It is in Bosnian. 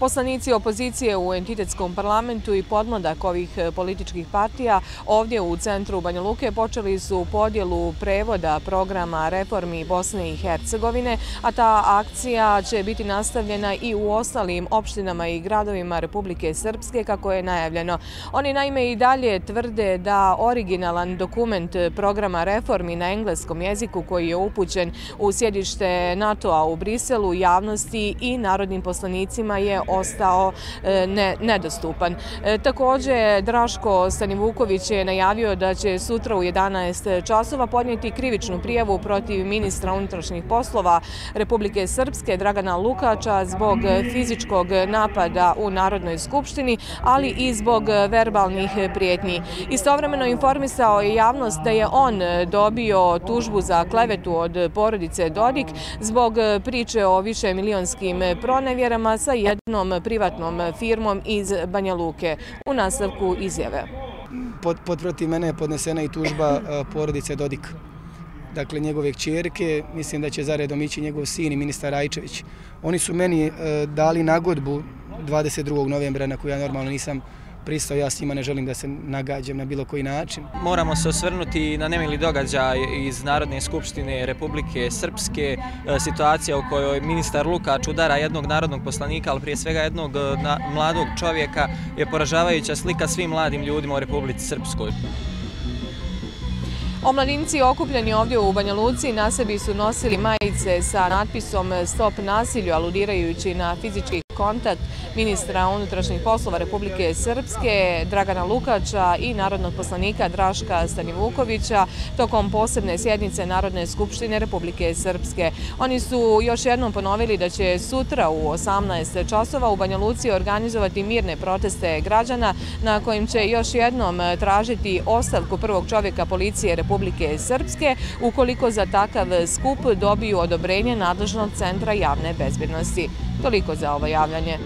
Poslanici opozicije u entitetskom parlamentu i podmladak ovih e, političkih partija ovdje u centru Banja Luke počeli su podjelu prevoda programa reformi Bosne i Hercegovine, a ta akcija će biti nastavljena i u ostalim opštinama i gradovima Republike Srpske, kako je najavljeno. Oni naime i dalje tvrde da originalan dokument programa reformi na engleskom jeziku koji je upućen u sjedište NATO-a u Briselu, javnosti i narodnim poslanicima je ostao e, ne, nedostupan. E, takođe, također, Draško Stanivuković je najavio da će sutra u 11 časova podnijeti krivičnu prijavu protiv ministra unutrašnjih poslova Republike Srpske Dragana Lukača zbog fizičkog napada u Narodnoj skupštini, ali i zbog verbalnih prijetnji. Istovremeno informisao je javnost da je on dobio tužbu za klevetu od porodice Dodik zbog priče o više milionskim pronevjerama sa jednom jednom privatnom firmom iz Banja Luke. U nastavku izjave. Podproti mene je podnesena i tužba e, porodice Dodik. Dakle, njegove kćerke, mislim da će zaredom ići njegov sin i ministar Rajčević. Oni su meni e, dali nagodbu 22. novembra na koju ja normalno nisam pristao, ja s njima ne želim da se nagađam na bilo koji način. Moramo se osvrnuti na nemili događaj iz Narodne skupštine Republike Srpske, e, situacija u kojoj ministar Lukač udara jednog narodnog poslanika, ali prije svega jednog e, mladog čovjeka, je poražavajuća slika svim mladim ljudima u Republici Srpskoj. Omladinci okupljeni ovdje u Banja Luci na sebi su nosili majice sa natpisom Stop nasilju, aludirajući na fizički kontakt ministra unutrašnjih poslova Republike Srpske Dragana Lukača i narodnog poslanika Draška Stanivukovića tokom posebne sjednice Narodne skupštine Republike Srpske. Oni su još jednom ponovili da će sutra u 18 časova u Banja Luci organizovati mirne proteste građana na kojim će još jednom tražiti ostavku prvog čovjeka policije Republike Srpske ukoliko za takav skup dobiju odobrenje nadležnog centra javne bezbjednosti. Toliko za ovo javljanje.